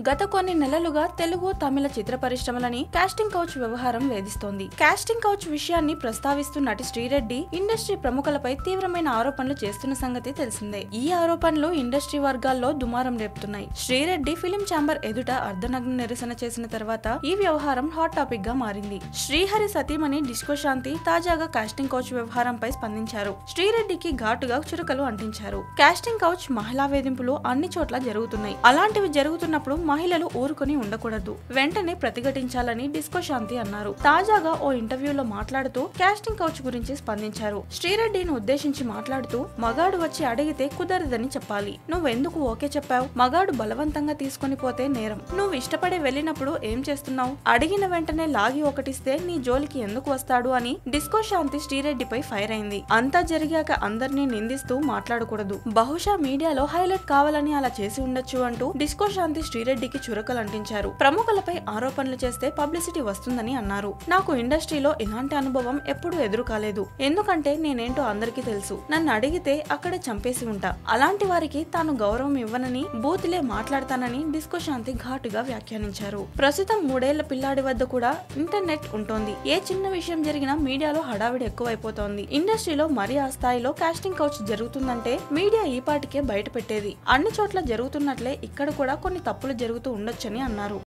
గత కొన్ని నెలలుగా తెలుగు తమిళ చిత్ర పరిశ్రమలని కాస్టింగ్ కౌచ్ వ్యవహారం వేధిస్తోంది. కాస్టింగ్ కౌచ్ విషయాన్ని ప్రస్తావిస్తూ నటి శ్రీరెడ్డి ఇండస్ట్రీ ప్రముఖులపై తీవ్రమైన ఆరోపణలు చేస్తున్న సంగతి తెలిసిందే. ఈ ఆరోపణలు ఇండస్ట్రీ వర్గాల్లో దుమారం రేపుతున్నాయి. శ్రీరెడ్డి ఫిలిం ఛాంబర్ ఎదుట అర్ధనగ్న నిరసన చేసిన తర్వాత ఈ వ్యవహారం హాట్ టాపిక్గా మారింది. శ్రీహరి సతీమణి డిస్కో శాంతి తాజాగా కాస్టింగ్ కౌచ్ వ్యవహారంపై స్పందించారు. శ్రీరెడ్డికి ఘాటుగా చురుకలు అంటించారు. కాస్టింగ్ కౌచ్ మహిళా వేధింపులు అన్ని చోట్ల జరుగుతున్నాయి. అలాంటివి జరుగుతున్నప్పుడు మహిళలు ఊరుకొని ఉండకూడదు. వెంటనే ప్రతిఘటించాలని డిస్కో శాంతి అన్నారు. తాజాగా ఓ ఇంటర్వ్యూలో మాట్లాడుతూ కాస్టింగ్ కౌచ్ గురించి స్పందించారు. శ్రీరెడ్డిని ఉద్దేశించి మాట్లాడుతూ మగాడు వచ్చి అడిగితే కుదరదని చెప్పాలి. నువ్వెందుకు ఓకే చెప్పావు? మగాడు బలవంతంగా తీసుకొని పోతే నేరం. నువ్వు ఇష్టపడి వెళ్ళినప్పుడు ఏం చేస్తున్నావు? అడిగిన వెంటనే లాగి ఒకటిస్తే నీ జోలికి ఎందుకు వస్తాడు? అని డిస్కో శాంతి శ్రీరెడ్డిపై ఫైర్ అయింది. అంతా జరిగాక అందరినీ నిందిస్తూ మాట్లాడకూడదు. బహుశా మీడియాలో హైలైట్ కావాలని అలా చేసి ఉండొచ్చు అంటూ డిస్కో శాంతి శ్రీరెడ్డి రెడ్డికి చురకలు అంటించారు. ప్రముఖులపై ఆరోపణలు చేస్తే పబ్లిసిటీ వస్తుందని అన్నారు. నాకు ఇండస్ట్రీలో ఇలాంటి అనుభవం ఎప్పుడూ ఎదురు కాలేదు ఎందుకంటే నేనేంటో అందరికీ తెలుసు. నన్ను అడిగితే అక్కడే చంపేసి ఉంటా. అలాంటి వారికి తాను గౌరవం ఇవ్వనని బూతులే మాట్లాడతానని డిస్కోశాంతి ఘాటుగా వ్యాఖ్యానించారు. ప్రస్తుతం మూడేళ్ళ పిల్లాడి వద్ద కూడా ఇంటర్నెట్ ఉంటోంది. ఏ చిన్న విషయం జరిగినా మీడియాలో హడావిడి ఎక్కువైపోతోంది. ఇండస్ట్రీలో మరీ ఆ స్థాయిలో కాస్టింగ్ కౌచ్ జరుగుతుందంటే మీడియా ఈ పాటికే బయట పెట్టేది అన్ని చోట్ల జరుగుతున్నట్లే ఇక్కడ కూడా కొన్ని తప్పులు జరుగుతూ ఉండొచ్చని అన్నారు.